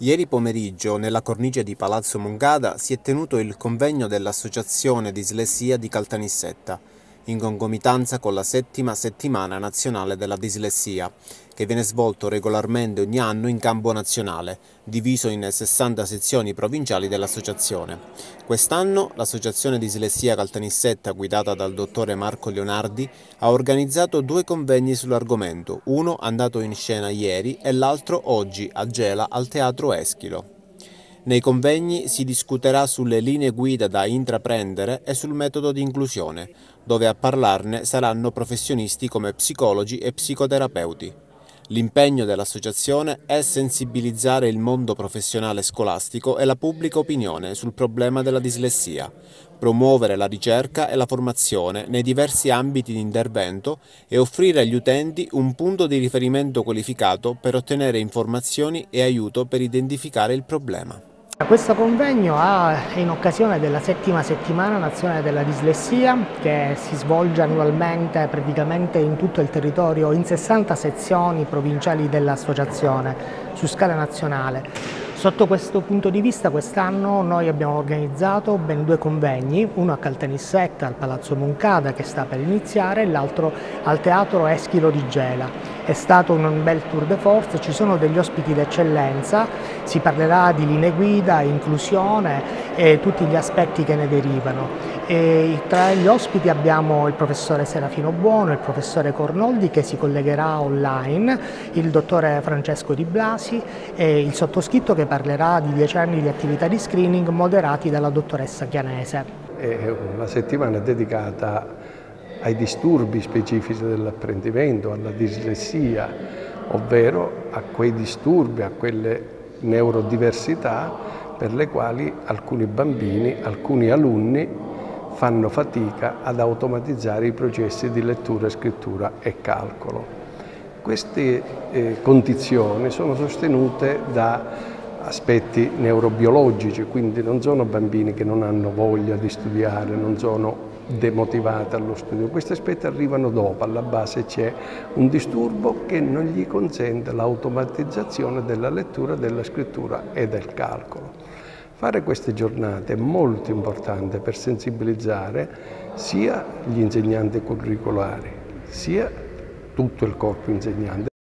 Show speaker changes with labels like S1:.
S1: Ieri pomeriggio, nella cornice di Palazzo Mongada, si è tenuto il convegno dell'Associazione Dislessia di Caltanissetta, in concomitanza con la settima settimana nazionale della dislessia, che viene svolto regolarmente ogni anno in campo nazionale, diviso in 60 sezioni provinciali dell'associazione. Quest'anno l'Associazione Dislessia Caltanissetta, guidata dal dottore Marco Leonardi, ha organizzato due convegni sull'argomento, uno andato in scena ieri e l'altro oggi a Gela al Teatro Eschilo. Nei convegni si discuterà sulle linee guida da intraprendere e sul metodo di inclusione, dove a parlarne saranno professionisti come psicologi e psicoterapeuti. L'impegno dell'associazione è sensibilizzare il mondo professionale scolastico e la pubblica opinione sul problema della dislessia, promuovere la ricerca e la formazione nei diversi ambiti di intervento e offrire agli utenti un punto di riferimento qualificato per ottenere informazioni e aiuto per identificare il problema.
S2: Questo convegno è in occasione della settima settimana nazionale della dislessia che si svolge annualmente praticamente in tutto il territorio in 60 sezioni provinciali dell'associazione su scala nazionale. Sotto questo punto di vista quest'anno noi abbiamo organizzato ben due convegni, uno a Caltanissetta al Palazzo Moncada che sta per iniziare e l'altro al Teatro Eschilo di Gela. È stato un bel tour de force, ci sono degli ospiti d'eccellenza, si parlerà di linee guida, inclusione e tutti gli aspetti che ne derivano. E tra gli ospiti abbiamo il professore Serafino Buono, il professore Cornoldi che si collegherà online, il dottore Francesco Di Blasi e il sottoscritto che parlerà di dieci anni di attività di screening moderati dalla dottoressa Chianese.
S3: È una settimana dedicata ai disturbi specifici dell'apprendimento, alla dislessia, ovvero a quei disturbi, a quelle neurodiversità per le quali alcuni bambini, alcuni alunni fanno fatica ad automatizzare i processi di lettura, scrittura e calcolo. Queste eh, condizioni sono sostenute da aspetti neurobiologici, quindi non sono bambini che non hanno voglia di studiare, non sono demotivati allo studio. Questi aspetti arrivano dopo, alla base c'è un disturbo che non gli consente l'automatizzazione della lettura, della scrittura e del calcolo. Fare queste giornate è molto importante per sensibilizzare sia gli insegnanti curricolari, sia tutto il corpo insegnante.